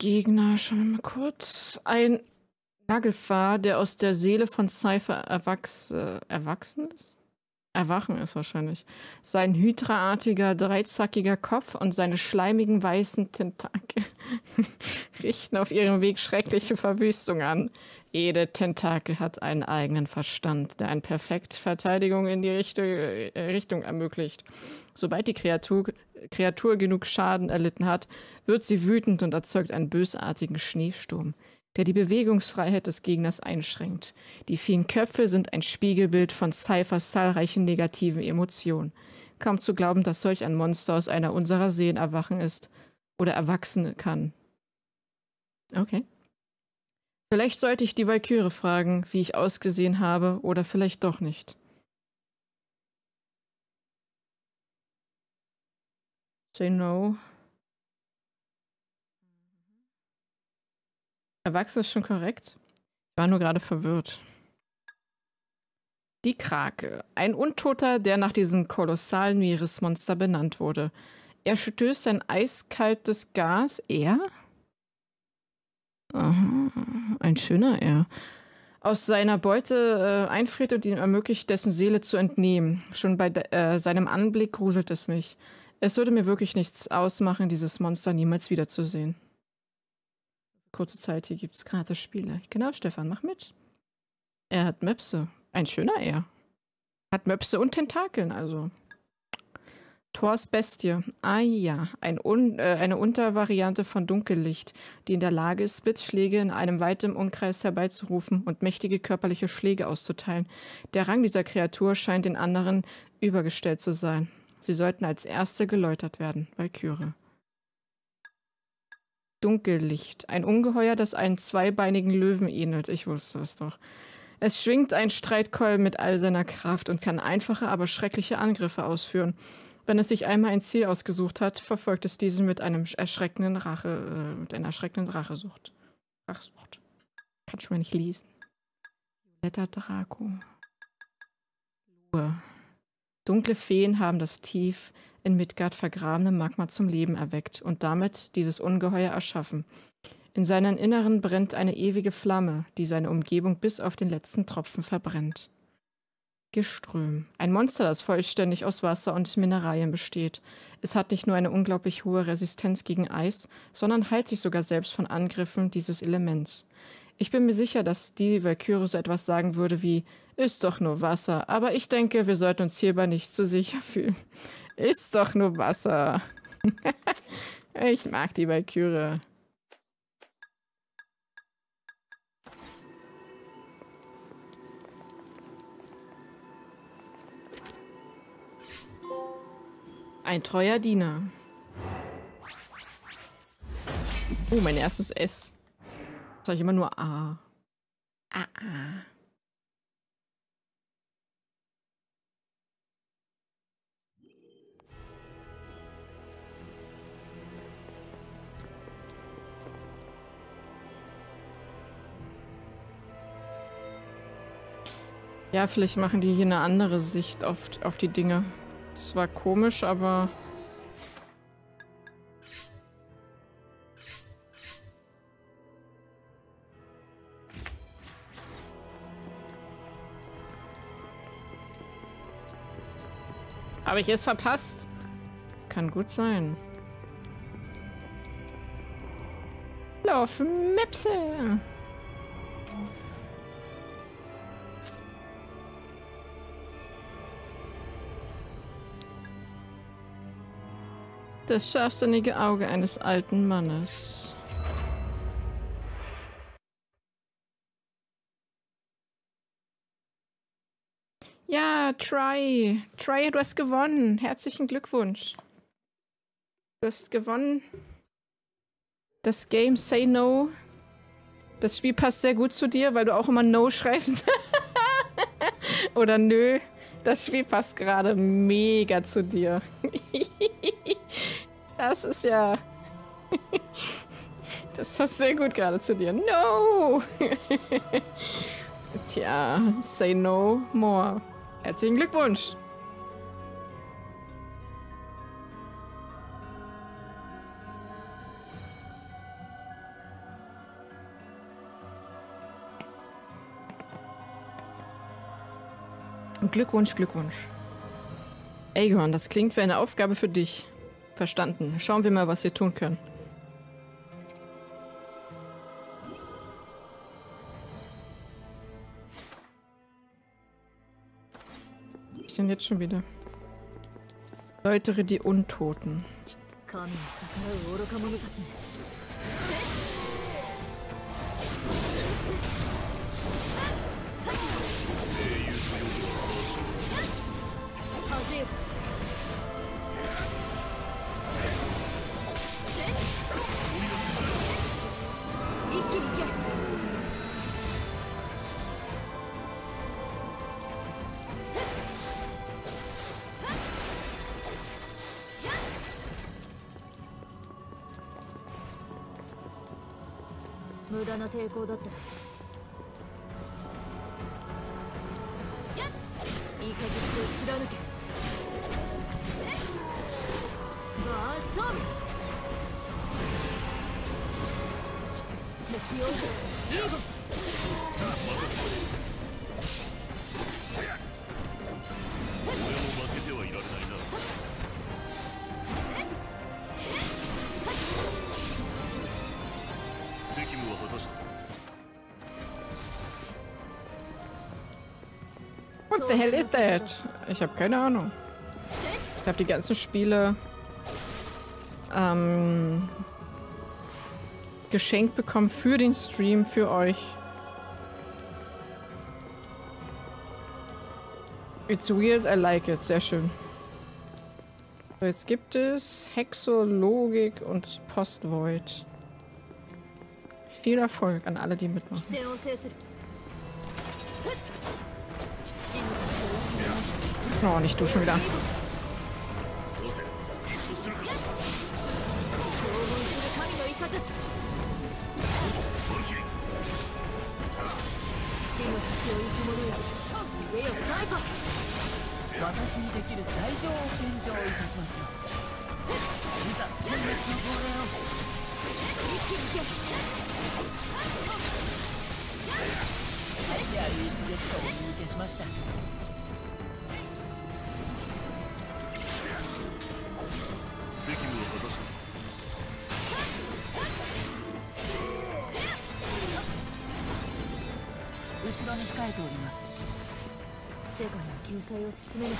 Gegner. Schauen wir mal kurz. Ein Nagelfahr, der aus der Seele von Cypher erwachs äh, erwachsen ist? Erwachen ist wahrscheinlich. Sein hydraartiger, dreizackiger Kopf und seine schleimigen weißen Tentakel richten auf ihrem Weg schreckliche Verwüstung an. Jede Tentakel hat einen eigenen Verstand, der eine perfekte Verteidigung in die Richtung, äh, Richtung ermöglicht. Sobald die Kreatur, Kreatur genug Schaden erlitten hat, wird sie wütend und erzeugt einen bösartigen Schneesturm der die Bewegungsfreiheit des Gegners einschränkt. Die vielen Köpfe sind ein Spiegelbild von Cyphers zahlreichen negativen Emotionen. Kaum zu glauben, dass solch ein Monster aus einer unserer Seelen erwachen ist oder erwachsen kann. Okay. Vielleicht sollte ich die Valkyrie fragen, wie ich ausgesehen habe, oder vielleicht doch nicht. Say no. Erwachsen ist schon korrekt. Ich war nur gerade verwirrt. Die Krake. Ein Untoter, der nach diesem kolossalen Meeresmonster benannt wurde. Er stößt ein eiskaltes Gas. Er? Aha, ein schöner Er. Aus seiner Beute äh, einfriert und ihm ermöglicht, dessen Seele zu entnehmen. Schon bei äh, seinem Anblick gruselt es mich. Es würde mir wirklich nichts ausmachen, dieses Monster niemals wiederzusehen kurze Zeit hier gibt es gratis Spiele. Genau, Stefan, mach mit. Er hat Möpse. Ein schöner Er. Hat Möpse und Tentakeln, also. Thors Bestie. Ah ja, ein Un äh, eine Untervariante von Dunkellicht, die in der Lage ist, Blitzschläge in einem weiten Umkreis herbeizurufen und mächtige körperliche Schläge auszuteilen. Der Rang dieser Kreatur scheint den anderen übergestellt zu sein. Sie sollten als erste geläutert werden, Valkyrie. Dunkellicht. Ein Ungeheuer, das einen zweibeinigen Löwen ähnelt. Ich wusste es doch. Es schwingt ein Streitkeul mit all seiner Kraft und kann einfache, aber schreckliche Angriffe ausführen. Wenn es sich einmal ein Ziel ausgesucht hat, verfolgt es diesen mit einem erschreckenden Rache, äh, mit einer erschreckenden Rachesucht. Rachsucht. Kann schon mal nicht lesen. Violetta Draco. Lure. Dunkle Feen haben das tief in Midgard vergrabene Magma zum Leben erweckt und damit dieses Ungeheuer erschaffen. In seinem Inneren brennt eine ewige Flamme, die seine Umgebung bis auf den letzten Tropfen verbrennt. Geström. Ein Monster, das vollständig aus Wasser und Mineralien besteht. Es hat nicht nur eine unglaublich hohe Resistenz gegen Eis, sondern heilt sich sogar selbst von Angriffen dieses Elements. Ich bin mir sicher, dass die Valkyrie so etwas sagen würde wie, ist doch nur Wasser, aber ich denke, wir sollten uns hierbei nicht zu sicher fühlen. Ist doch nur Wasser. ich mag die Valkyrie. Ein treuer Diener. Oh, mein erstes S. Sag ich immer nur A. A, A. Ja, vielleicht machen die hier eine andere Sicht auf, auf die Dinge. Das war komisch, aber... Habe ich es verpasst? Kann gut sein. Lauf, Mipsel! Das scharfsinnige Auge eines alten Mannes. Try. Try, du hast gewonnen. Herzlichen Glückwunsch. Du hast gewonnen. Das Game Say No. Das Spiel passt sehr gut zu dir, weil du auch immer No schreibst. Oder Nö. Das Spiel passt gerade mega zu dir. Das ist ja... Das passt sehr gut gerade zu dir. No! Tja, say no more. Herzlichen Glückwunsch! Glückwunsch, Glückwunsch. Aegon, das klingt wie eine Aufgabe für dich. Verstanden. Schauen wir mal, was wir tun können. Denn jetzt schon wieder? Läutere die Untoten. 無駄な抵抗だった the hell is that? Ich habe keine Ahnung. Ich habe die ganzen Spiele ähm, geschenkt bekommen für den Stream, für euch. It's weird, I like it. Sehr schön. So, jetzt gibt es Hexologik und Postvoid. Viel Erfolg an alle, die mitmachen. Oh, nicht du schon wieder. Thank you. 後ろに 控えております世界の救済を進める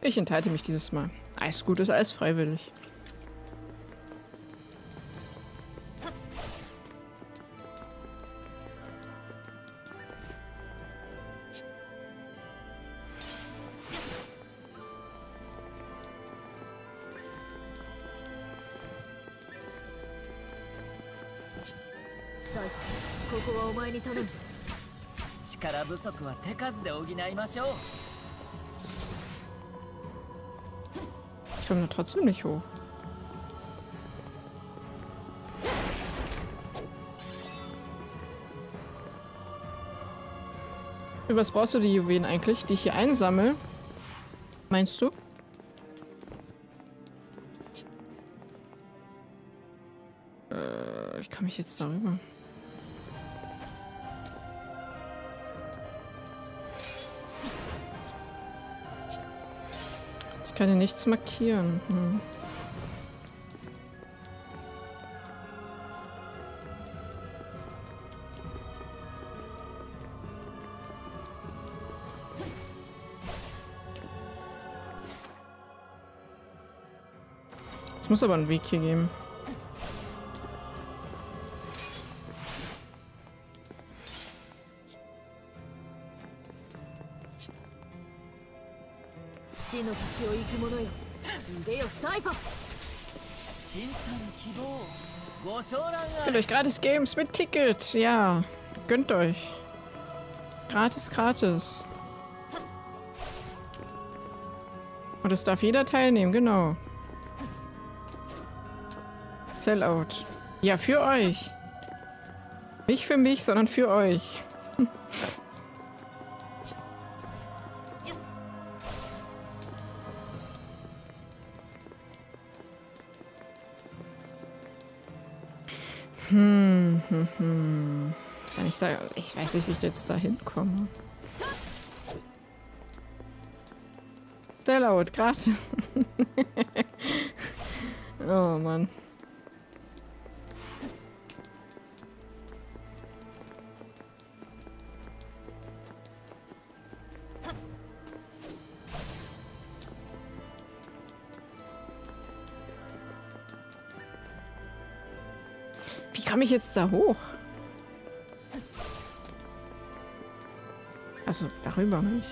Ich enthalte mich dieses Mal. Alles gut ist alles freiwillig. Ich komme da trotzdem nicht hoch. Für was brauchst du die Juwelen eigentlich, die ich hier einsammle? Meinst du? Äh, ich komme mich jetzt darüber. Kann hier nichts markieren. Hm. Es muss aber einen Weg hier geben. Gönnt euch gratis Games mit Ticket. Ja, gönnt euch. Gratis, gratis. Und es darf jeder teilnehmen, genau. Sellout. Ja, für euch. Nicht für mich, sondern für euch. Hm, hm, hm. Wenn ich da. Ich weiß nicht, wie ich jetzt da hinkomme. Sehr laut, gratis. oh Mann. Wie komme ich jetzt da hoch? Also darüber nicht.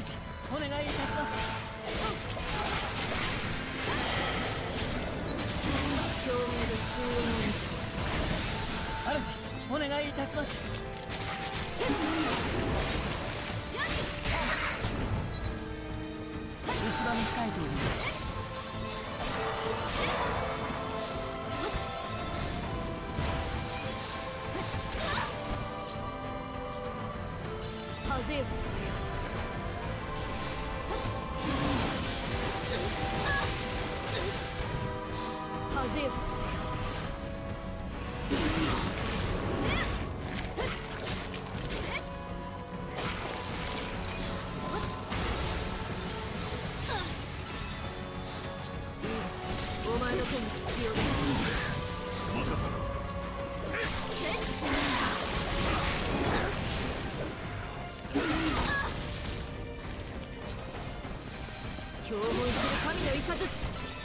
主お願いいたします。主お願いいたします後ろに控えております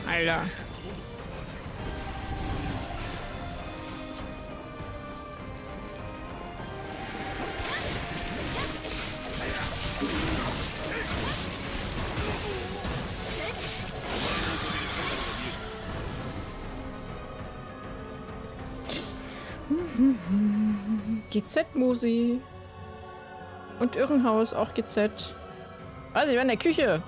Alter. GZ-Musi. Und Irrenhaus, auch GZ. Was, ich war in der Küche.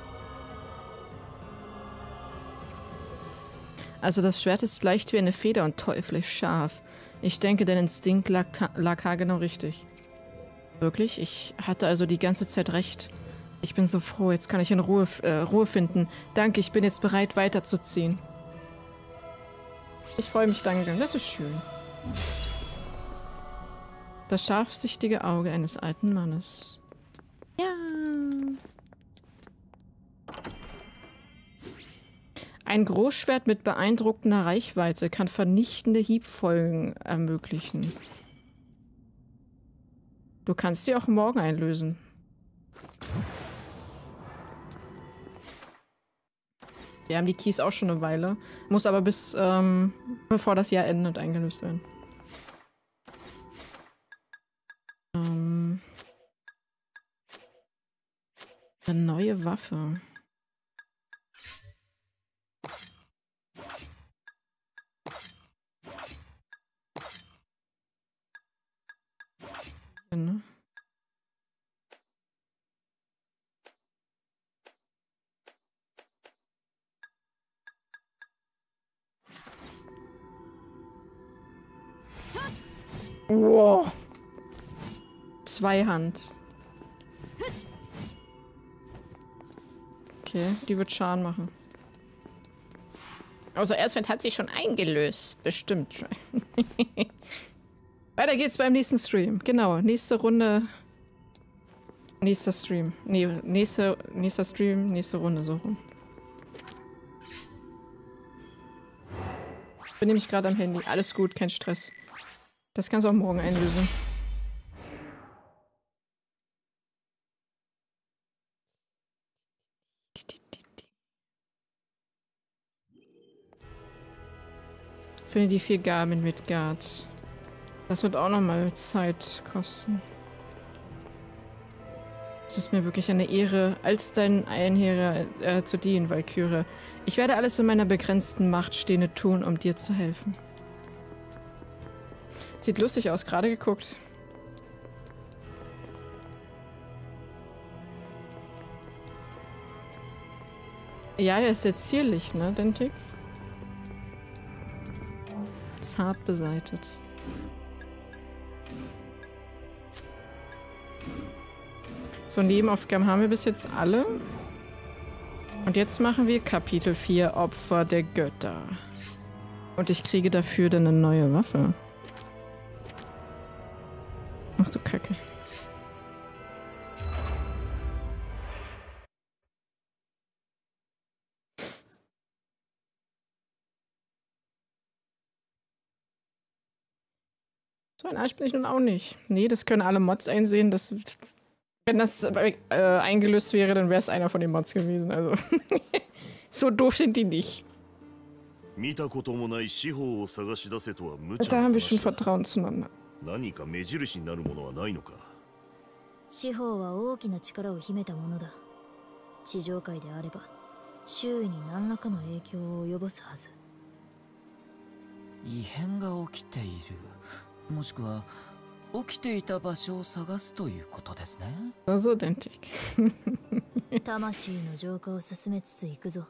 Also das Schwert ist leicht wie eine Feder und teuflisch scharf. Ich denke, dein Instinkt lag, lag genau richtig. Wirklich? Ich hatte also die ganze Zeit recht. Ich bin so froh, jetzt kann ich in Ruhe, äh, Ruhe finden. Danke, ich bin jetzt bereit, weiterzuziehen. Ich freue mich, danke. Das ist schön. Das scharfsichtige Auge eines alten Mannes. Ein Großschwert mit beeindruckender Reichweite kann vernichtende Hiebfolgen ermöglichen. Du kannst sie auch morgen einlösen. Wir haben die Keys auch schon eine Weile. Muss aber bis, ähm, bevor das Jahr endet, eingelöst werden. Ähm. Eine neue Waffe. Wow. Zweihand. Okay, die wird Schaden machen. Außer Erzfeld hat sich schon eingelöst. Bestimmt. Weiter geht's beim nächsten Stream. Genau, nächste Runde. Nächster Stream. Nee, nächste, nächster Stream, nächste Runde, so rum. Bin nämlich gerade am Handy. Alles gut, kein Stress. Das kannst du auch morgen einlösen. Finde die vier Gaben mit Guard. Das wird auch nochmal Zeit kosten. Es ist mir wirklich eine Ehre, als dein Einherer äh, zu dienen, Valkyrie. Ich werde alles in meiner begrenzten Macht Stehende tun, um dir zu helfen. Sieht lustig aus, gerade geguckt. Ja, er ist sehr zierlich, ne, Dentik? Zart beseitet. So, Nebenaufgaben haben wir bis jetzt alle. Und jetzt machen wir Kapitel 4 Opfer der Götter. Und ich kriege dafür dann eine neue Waffe. So ein Arsch bin ich nun auch nicht. Nee, das können alle Mods einsehen. Das, wenn das äh, eingelöst wäre, dann wäre es einer von den Mods gewesen. Also so doof sind die nicht. Da haben wir schon Vertrauen zueinander. 何か目印になるものはないのか司法は大きな力を秘めたものだ地上界であれば周囲に何らかの影響を及ぼすはず異変が起きている もしくは起きていた場所を探すということですね。魂の浄化を進めつつ行くぞ。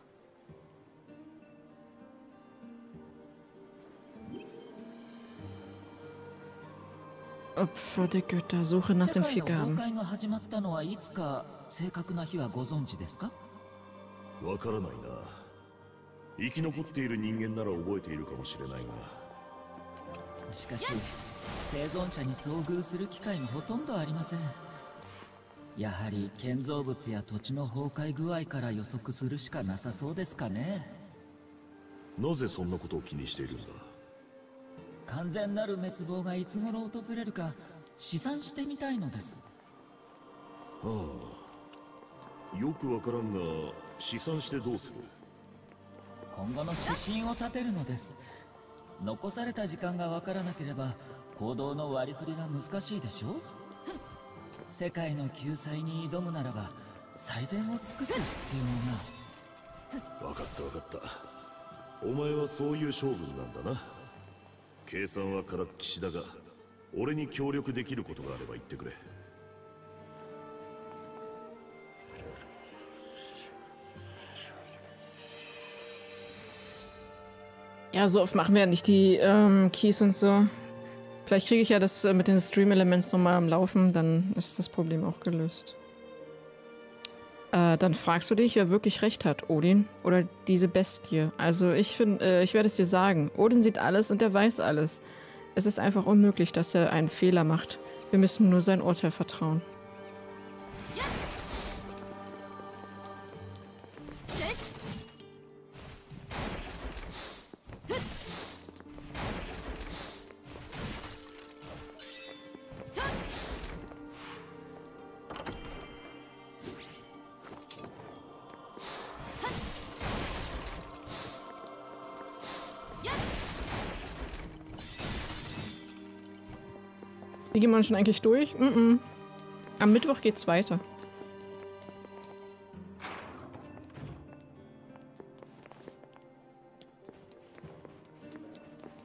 Opfer der Götter, Suche nach den vier Gaben. わからないな生き残っている人間なら覚えているかもしれないがしかし生存者に遭遇する機会もほとんどありません。やはり建造物や土地の崩壊具合から予測するしかなさそうですかね。なぜそんなことを気にしているんだ？完全なる滅亡がいつ頃訪れるか試算してみたいのです。はあ。よくわからんが試算してどうする？今後の指針を立てるのです残された時間がわからなければ行動の割り振りが難しいでしょ世界の救済に挑むならば最善を尽くす必要が。分かった分かった。お前はそういう勝負なんだな。計算はからっきしだが俺に協力できることがあれば言ってくれ。Ja, so oft machen wir ja nicht die ähm, Keys und so. Vielleicht kriege ich ja das äh, mit den Stream-Elements nochmal am Laufen, dann ist das Problem auch gelöst. Äh, dann fragst du dich, wer wirklich recht hat, Odin oder diese Bestie. Also ich finde, äh, ich werde es dir sagen. Odin sieht alles und er weiß alles. Es ist einfach unmöglich, dass er einen Fehler macht. Wir müssen nur sein Urteil vertrauen. Digimon schon eigentlich durch? Mm -mm. Am Mittwoch geht's weiter.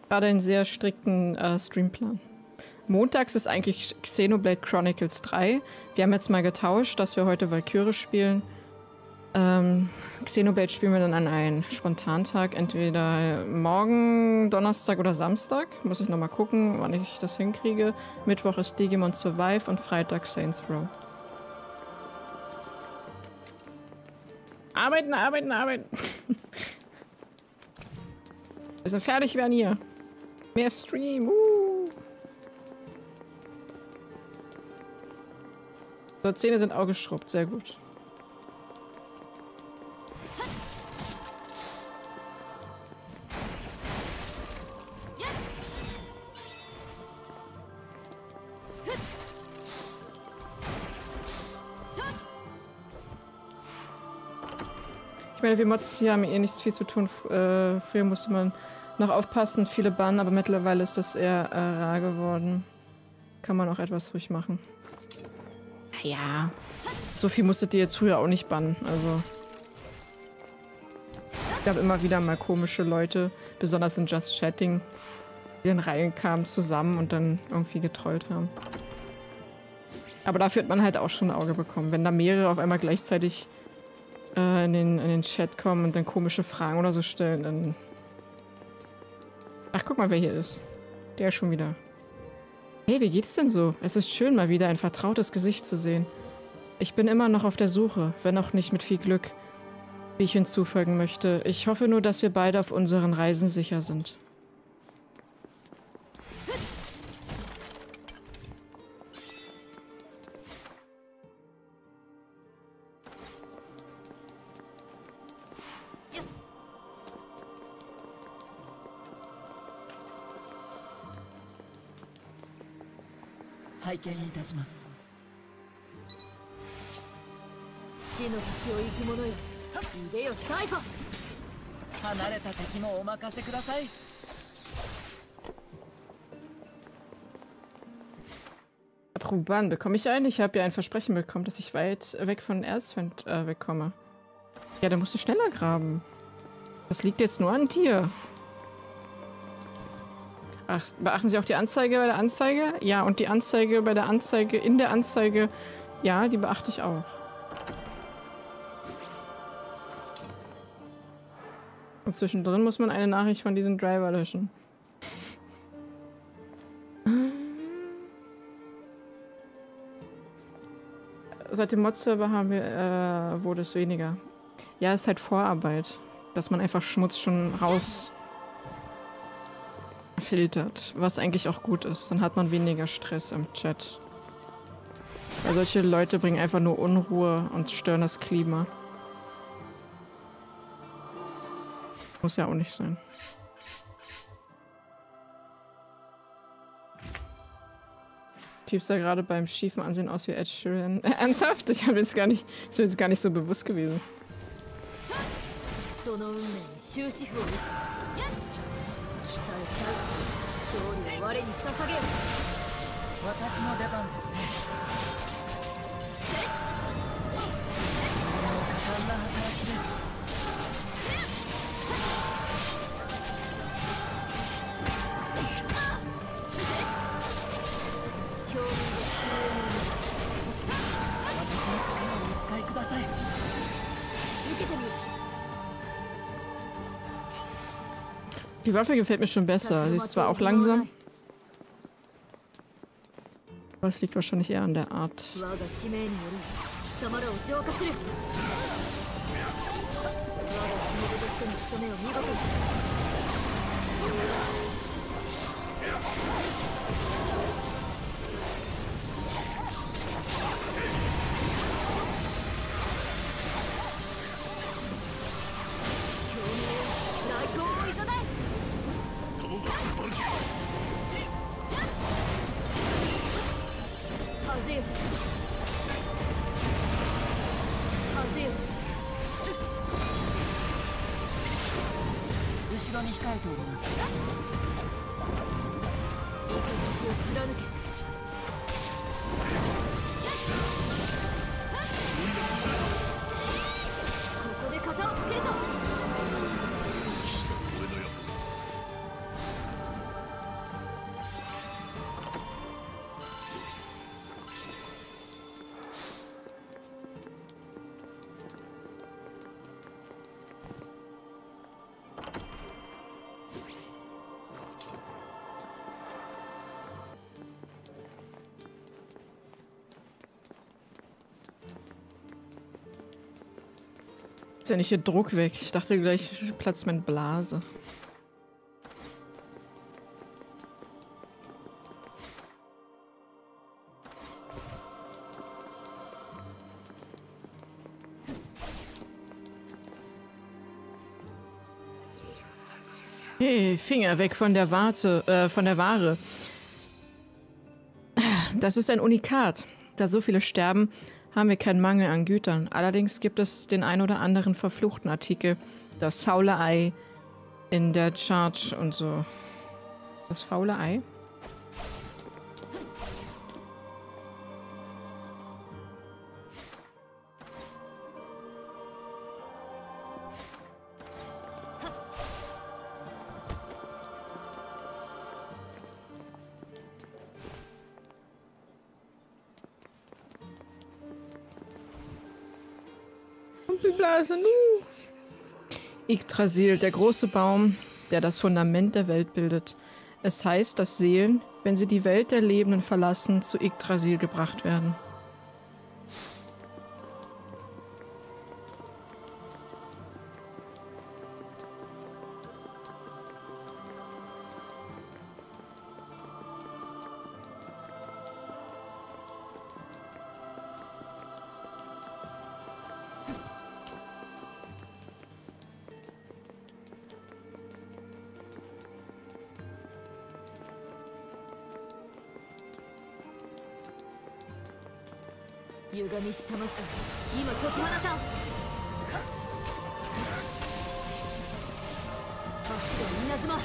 Gerade einen sehr strikten äh, Streamplan. Montags ist eigentlich Xenoblade Chronicles 3. Wir haben jetzt mal getauscht, dass wir heute Valkyrie spielen. Ähm, Xenoblade spielen wir dann an einem Spontantag, entweder morgen, Donnerstag oder Samstag. Muss ich nochmal gucken, wann ich das hinkriege. Mittwoch ist Digimon Survive und Freitag Saints Row. Arbeiten, arbeiten, arbeiten. wir sind fertig werden hier. Mehr Stream. Uh. So, Zähne sind auch geschrubbt. Sehr gut. Ich meine, wir Mods hier haben eh nichts viel zu tun. Äh, früher musste man noch aufpassen, viele bannen, aber mittlerweile ist das eher äh, rar geworden. Kann man auch etwas ruhig machen. Ja, so viel musstet ihr jetzt früher auch nicht bannen, also... Es gab immer wieder mal komische Leute, besonders in Just Chatting, die in Reihen kamen zusammen und dann irgendwie getrollt haben. Aber dafür hat man halt auch schon ein Auge bekommen. Wenn da mehrere auf einmal gleichzeitig äh, in, den, in den Chat kommen und dann komische Fragen oder so stellen, dann... Ach, guck mal, wer hier ist. Der ist schon wieder. Hey, wie geht's denn so? Es ist schön, mal wieder ein vertrautes Gesicht zu sehen. Ich bin immer noch auf der Suche, wenn auch nicht mit viel Glück, wie ich hinzufügen möchte. Ich hoffe nur, dass wir beide auf unseren Reisen sicher sind. Approban, bekomme ich einen? Ich habe ja ein Versprechen bekommen, dass ich weit weg von Erzfeind äh, wegkomme. Ja, dann musst du schneller graben. Das liegt jetzt nur an dir. Ach, beachten Sie auch die Anzeige bei der Anzeige? Ja, und die Anzeige bei der Anzeige in der Anzeige. Ja, die beachte ich auch. Und zwischendrin muss man eine Nachricht von diesem Driver löschen. Seit dem Mod-Server haben wir, äh, wurde es weniger. Ja, es ist halt Vorarbeit. Dass man einfach Schmutz schon raus filtert, was eigentlich auch gut ist. Dann hat man weniger Stress im Chat. Weil solche Leute bringen einfach nur Unruhe und stören das Klima. Muss ja auch nicht sein. Typ sah gerade beim schiefen Ansehen aus wie Ed Sheeran. Äh, ernsthaft? Ich habe jetzt gar nicht, ist mir jetzt gar nicht so bewusst gewesen. 我に捧げよ私の出番ですね果敢な働きです興味で私の力をお使いください受けてみる Die Waffe gefällt mir schon besser. Sie ist zwar auch langsam, das liegt wahrscheinlich eher an der Art. Ist ja nicht der Druck weg. Ich dachte gleich, platzt meine Blase. Hey, Finger weg von der Warte, äh, von der Ware. Das ist ein Unikat. Da so viele sterben, haben wir keinen Mangel an Gütern. Allerdings gibt es den ein oder anderen verfluchten Artikel. Das faule Ei in der Charge und so. Das faule Ei? Kumpelblase, nu. Yggdrasil, der große Baum, der das Fundament der Welt bildet. Es heißt, dass Seelen, wenn sie die Welt der Lebenden verlassen, zu Yggdrasil gebracht werden. 歪みした今解き放たん稲妻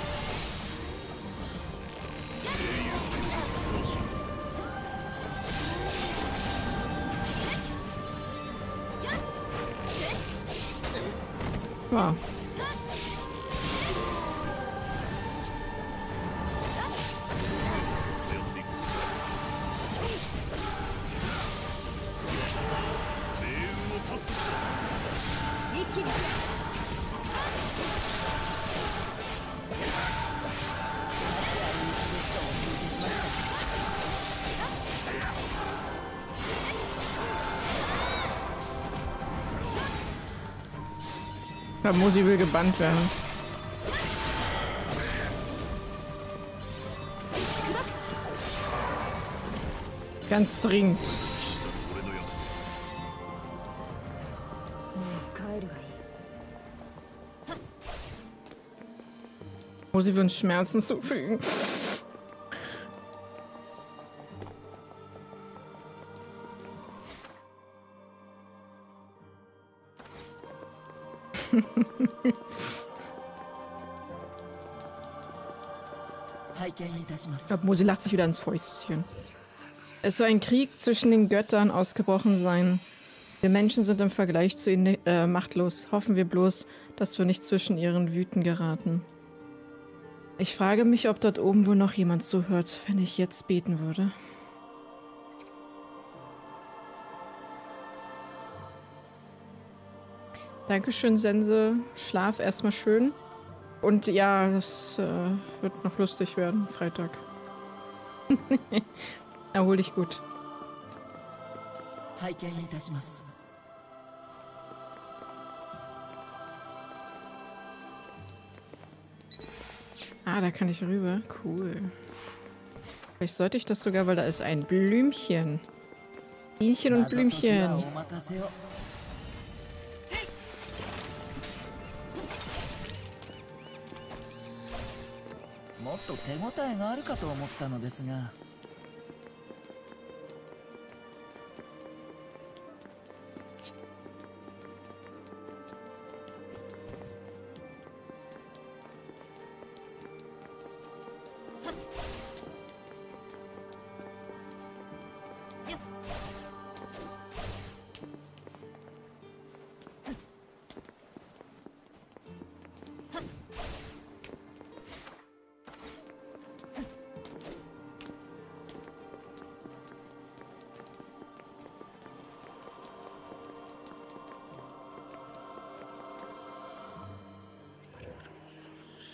Ja, Musi will gebannt werden. Ganz dringend. Musi will uns Schmerzen zufügen. Ich glaube, Musi lacht sich wieder ins Fäustchen. Es soll ein Krieg zwischen den Göttern ausgebrochen sein. Wir Menschen sind im Vergleich zu ihnen äh, machtlos. Hoffen wir bloß, dass wir nicht zwischen ihren Wüten geraten. Ich frage mich, ob dort oben wohl noch jemand zuhört, wenn ich jetzt beten würde. Dankeschön, Sense. Schlaf erstmal schön. Und ja, das äh, wird noch lustig werden, Freitag. Erhol dich gut. Ah, da kann ich rüber. Cool. Vielleicht sollte ich das sogar, weil da ist ein Blümchen. Bienchen und Blümchen. と手応えがあるかと思ったのですが。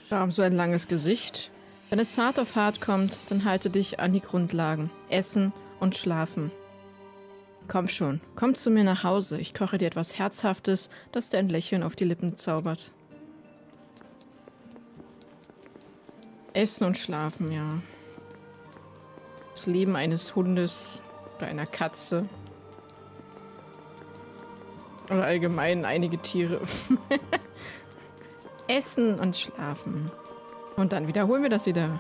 Haben so ein langes Gesicht. Wenn es hart auf hart kommt, dann halte dich an die Grundlagen. Essen und schlafen. Komm schon, komm zu mir nach Hause. Ich koche dir etwas Herzhaftes, das dir ein Lächeln auf die Lippen zaubert. Essen und schlafen, ja. Das Leben eines Hundes oder einer Katze. Oder allgemein einige Tiere. Essen und schlafen. Und dann wiederholen wir das wieder.